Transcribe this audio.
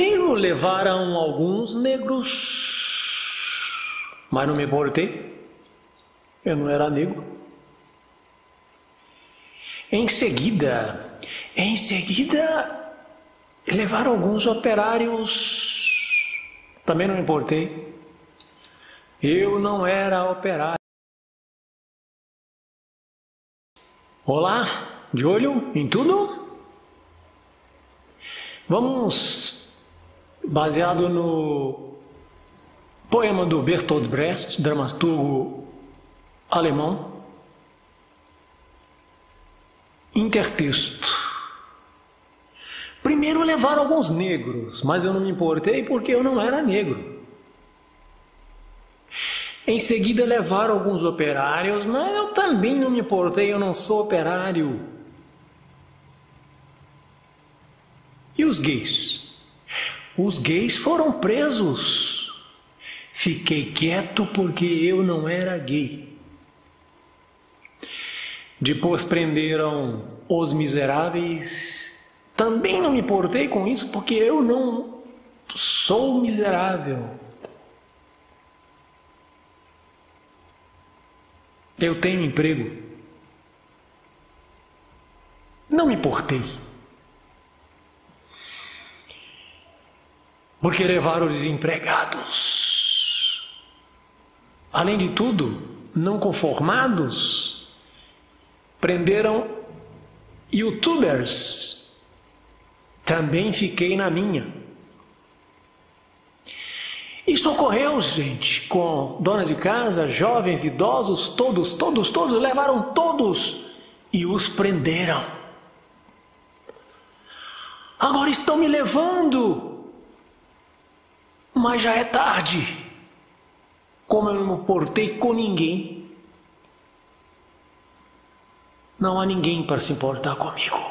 Primeiro levaram alguns negros, mas não me importei. Eu não era negro. Em seguida, em seguida, levaram alguns operários. Também não me importei. Eu não era operário. Olá, de olho em tudo? Vamos, baseado no poema do Bertolt Brecht, dramaturgo alemão, intertexto. Primeiro levaram alguns negros, mas eu não me importei porque eu não era negro. Em seguida levaram alguns operários, mas eu também não me importei, eu não sou operário. E os gays? Os gays foram presos. Fiquei quieto porque eu não era gay. Depois prenderam os miseráveis. Também não me importei com isso porque eu não sou miserável. Eu tenho emprego. Não me importei. Porque levaram os desempregados. Além de tudo, não conformados, prenderam youtubers. Também fiquei na minha. Isso ocorreu, gente, com donas de casa, jovens, idosos, todos, todos, todos, levaram todos e os prenderam. Agora estão me levando, mas já é tarde. Como eu não me portei com ninguém, não há ninguém para se importar comigo.